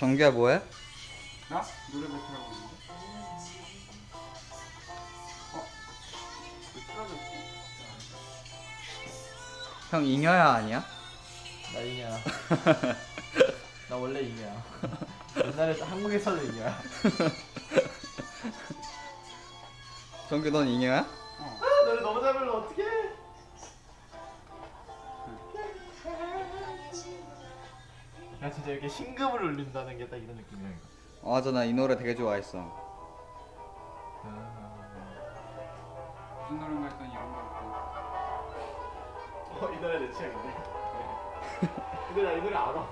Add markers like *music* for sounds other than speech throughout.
정규야 뭐해? 나? 노래 배틀하고 있는데? 어? 왜 틀어졌지? 형 잉여야 아니야? 나 이냐. *laughs* 나 원래 이냐. 옛날에 한국에서도 이냐. 정규 넌 잉여야? 어 너를 너무 잘 불러 어떡해? 야 진짜 이렇게 신금을 울린다는 게 딱 이런 느낌이야 이거. 맞아 나 이 노래 되게 좋아했어 무슨 노래인가 했더니 이런 거 같고 어, 이 노래 내 취향인데. 근데 나 이 노래 알아.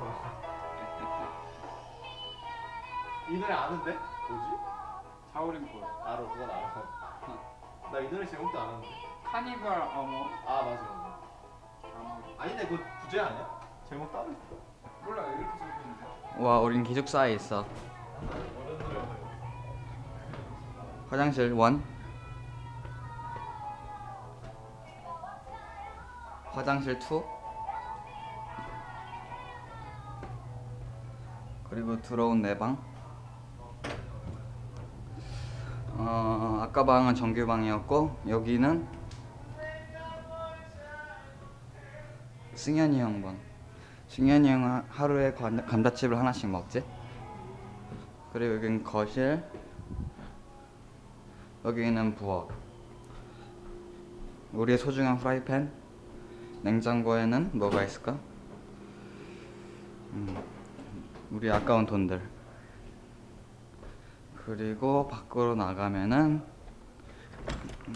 이 노래 아는데? 뭐지? 자우림골 알아, 그건 알아. *laughs* 나 이 노래 제목도 아는데. 카니발 어머 아 맞아 아닌데 그거 부제 아니야? 제목 따로 있어. 와 우린 기숙사에 있어. 화장실 one 화장실 two 그리고 들어온 내 방. 어, 아까 방은 정규 방이었고 여기는 승현이 형 방. 승현이 형은 하- 하루에 관- 감자칩을 하나씩 먹지. 그리고 여기는 거실. 여기는 부엌. 우리의 소중한 프라이팬. 냉장고에는 뭐가 있을까? 음, 우리 아까운 돈들. 그리고 밖으로 나가면은 음,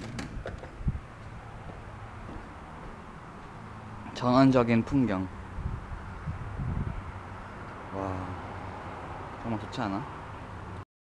전원적인 풍경. 와, 정말 좋지 않아?